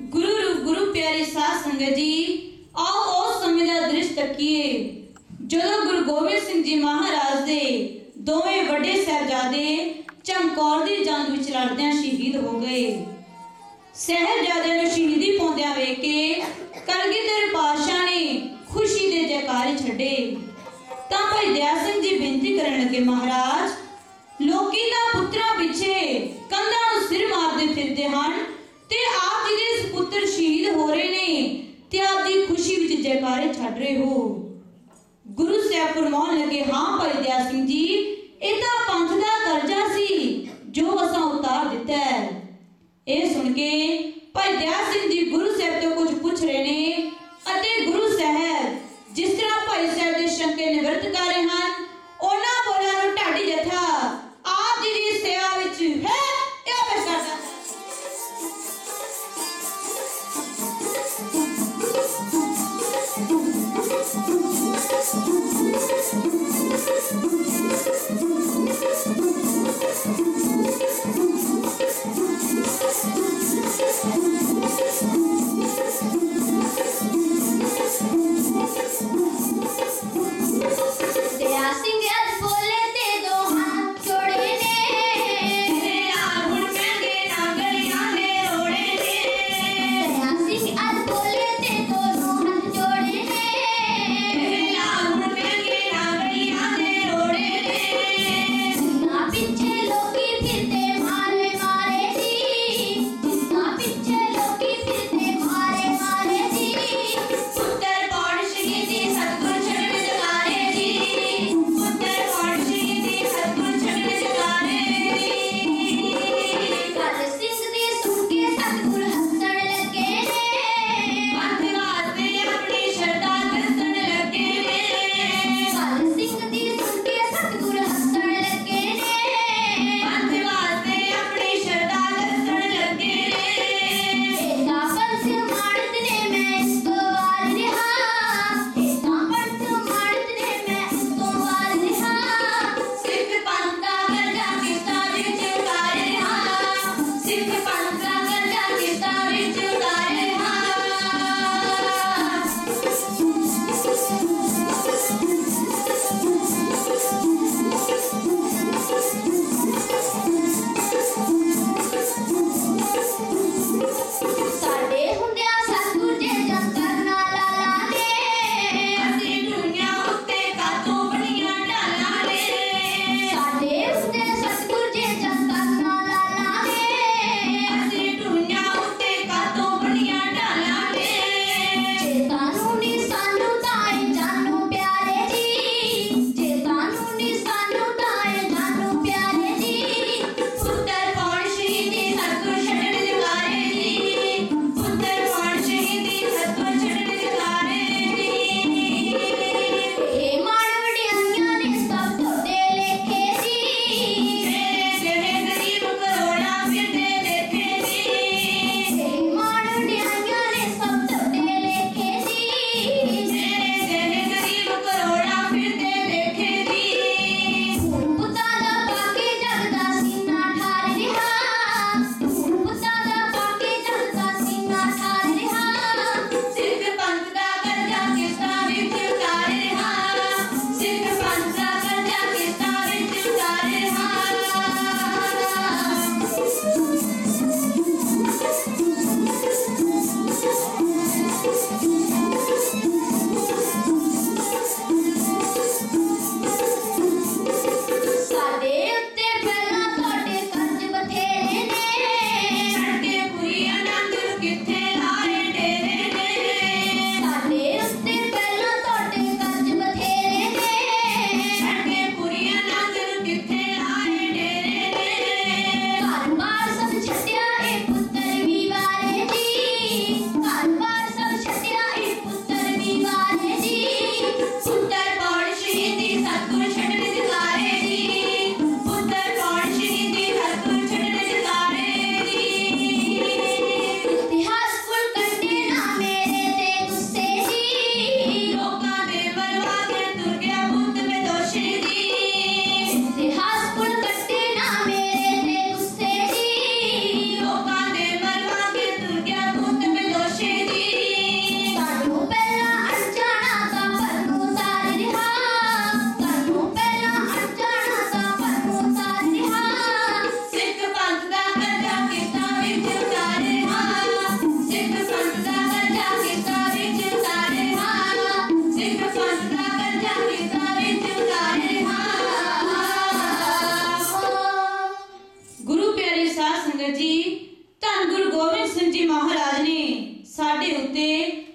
ਗੁਰੂ ਰੂਪ, ਗੁਰੂ ਪਿਆਰੀ ਸਾਧ ਸੰਗਤ ਜੀ, ਆਓ ਉਸ ਸਮੇਂ ਦਾ ਦ੍ਰਿਸ਼ ਤੱਕੀਏ ਜਦੋਂ ਗੁਰੂ ਗੋਬਿੰਦ ਸਿੰਘ ਜੀ ਮਹਾਰਾਜ ਦੇ ਦੋਵੇਂ ਵੱਡੇ ਸਾਹਿਬਜ਼ਾਦੇ ਚਮਕੌਰ ਦੀ ਜੰਗ ਵਿੱਚ ਲੜਦਿਆਂ ਸ਼ਹੀਦ ਹੋ ਗਏ। ਸਾਹਿਬਜ਼ਾਦਿਆਂ ਨੂੰ ਸ਼ਹੀਦੀ ਪਾਉਂਦਿਆਂ ਵੇਖ ਕੇ ਕਲਗੀਧਰ ਪਾਤਸ਼ਾਹ ਨੇ ਖੁਸ਼ੀ ਦੇ ਜੈਕਾਰੇ ਛੱਡੇ। ਤਾਂ ਭਾਈ ਦਇਆ ਸਿੰਘ ਜੀ ਬੇਨਤੀ ਕਰਨ ਲੱਗੇ ਮਹਾਰਾਜ ਵਿੱਚ ਛੱਡ ਰਹੇ ਹੋ। ਗੁਰੂ ਸਾਹਿਬ ਫਰਮਾਉਣ ਲੱਗੇ, ਹਾਂ ਭਾਈ ਦਇਆ ਸਿੰਘ ਜੀ, ਇਹ ਤਾਂ ਪੰਥ ਦਾ ਕਰਜ਼ਾ ਸੀ ਜੋ ਅਸਾਂ ਉਤਾਰ ਦਿੱਤਾ ਹੈ। ਇਹ ਸੁਣ ਕੇ ਸੰਗਤ ਜੀ, ਧੰਨ ਗੁਰੂ ਗੋਬਿੰਦ ਸਿੰਘ ਜੀ ਮਹਾਰਾਜ ਨੇ ਸਾਡੇ ਉੱਤੇ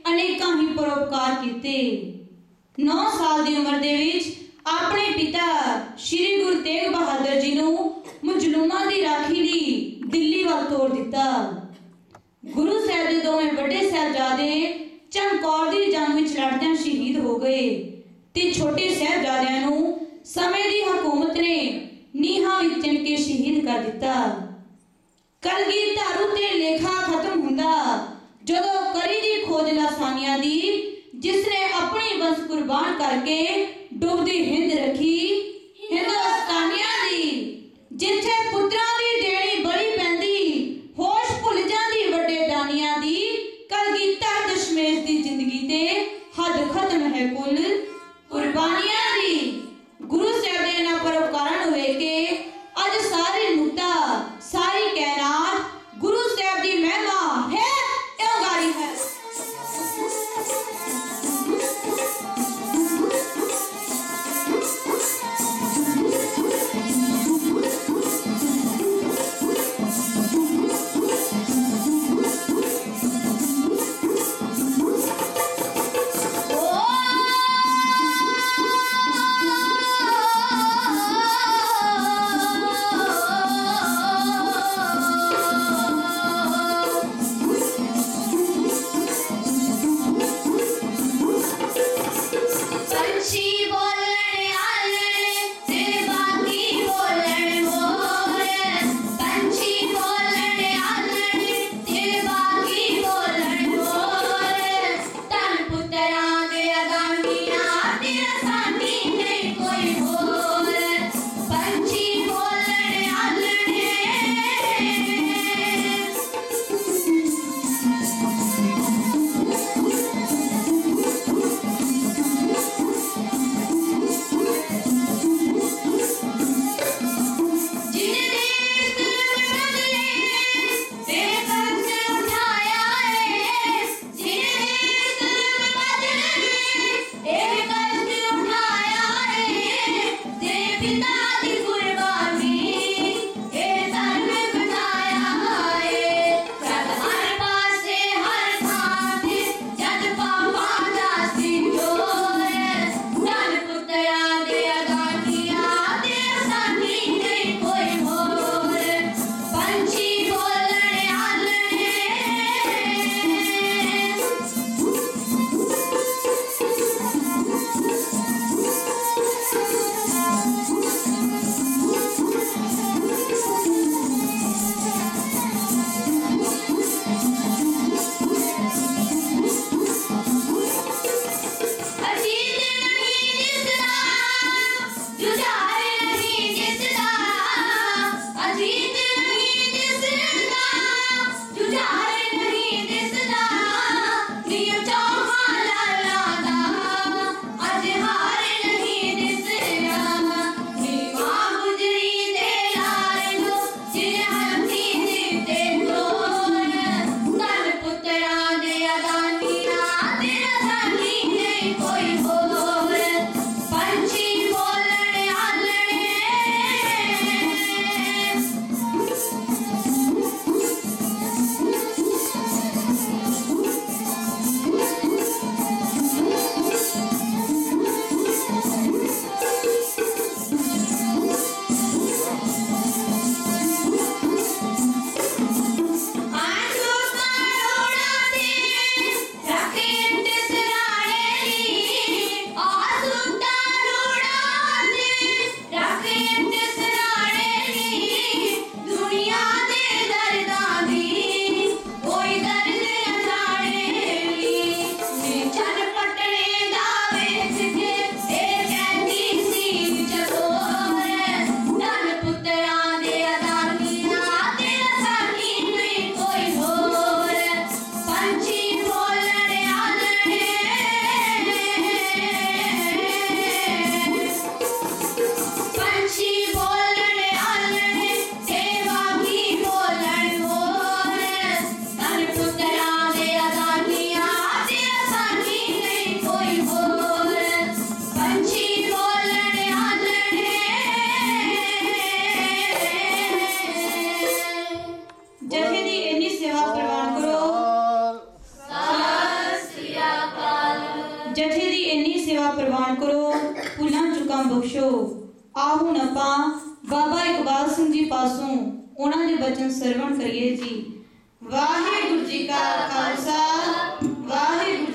ਅਨੇਕਾਂ ਹੀ ਪਰਉਪਕਾਰ ਕੀਤੇ। 9 ਸਾਲ ਦੀ ਉਮਰ ਦੇ ਵਿੱਚ ਆਪਣੇ ਪਿਤਾ ਸ੍ਰੀ ਗੁਰੂ ਤੇਗ ਬਹਾਦਰ ਜੀ ਨੂੰ ਮਜਲੂਮਾਂ ਦੀ ਰਾਖੀ ਲਈ ਦਿੱਲੀ ਵੱਲ ਤੋਰ ਦਿੱਤਾ। ਗੁਰੂ ਸਾਹਿਬ ਦੇ ਦੋਵੇਂ ਵੱਡੇ ਸਹਿਬਜ਼ਾਦੇ ਚਮਕੌਰ ਦੀ ਜੰਗ ਵਿੱਚ ਲੜਦਿਆਂ ਸ਼ਹੀਦ ਹੋ ਗਏ ਤੇ ਛੋਟੇ ਸਹਿਬਜ਼ਾਦਿਆਂ ਨੂੰ ਸਮੇਂ ਦੀ ਹਕੂਮਤ ਨੇ ਨੀਹਾਂ ਵਿੱਚ ਚਿਣ ਕੇ ਸ਼ਹੀਦ ਕਰ ਦਿੱਤਾ। ਕਲਗੀ ਤੇ ਲੇਖਾ ਖਤਮ ਹੁੰਦਾ। ਜਦੋਂ ਕਰੀ ਦੀ ਖੋਜ ਲਾਸਾਨੀਆਂ ਦੀ ਜਿਸ ਆਪਣੀ ਬਸ ਕੁਰਬਾਨ ਕਰਕੇ ਡੁੱਬਦੀ ਹਿੰਦ ਰੱਖੀ ਬਖਸ਼ੋ ਆਓ ਹੁਣ ਆਪਾਂ ਬਾਬਾ ਇਕਬਾਲ ਸਿੰਘ ਜੀ ਪਾਸੋਂ ਉਹਨਾਂ ਦੇ ਬਚਨ ਸਰਵਣ ਕਰੀਏ ਜੀ। ਵਾਹਿਗੁਰੂ ਜੀ ਕਾ ਖਾਲਸਾ, ਵਾਹਿਗੁਰੂ